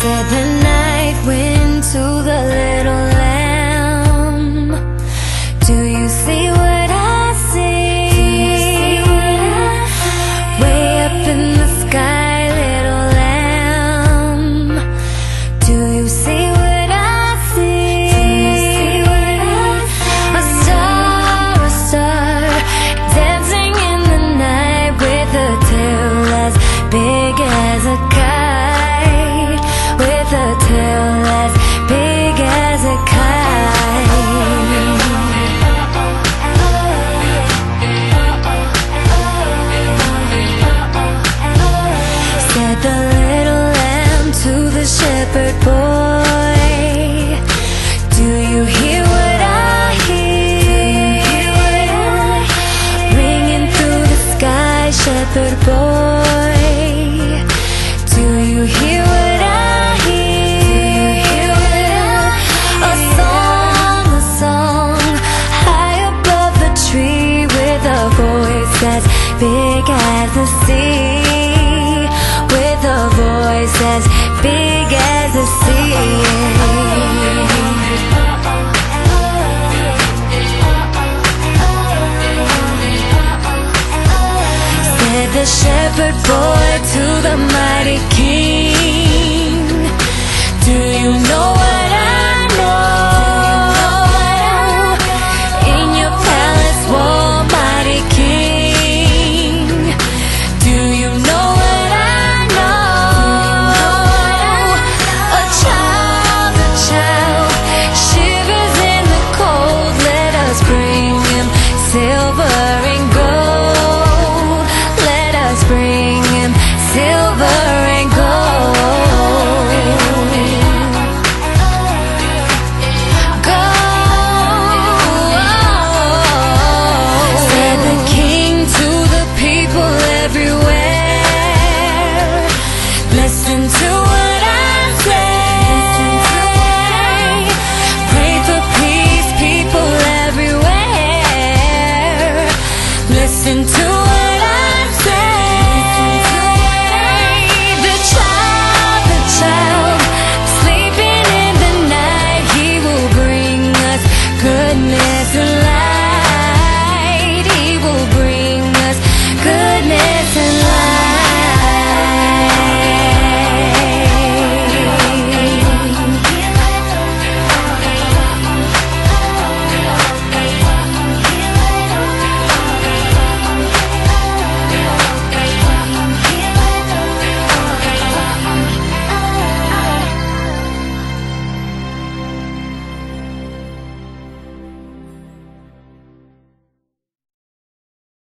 said the night will boy Do you hear what I hear? Ringing through the sky, shepherd the shepherd boy to the mighty king. Let's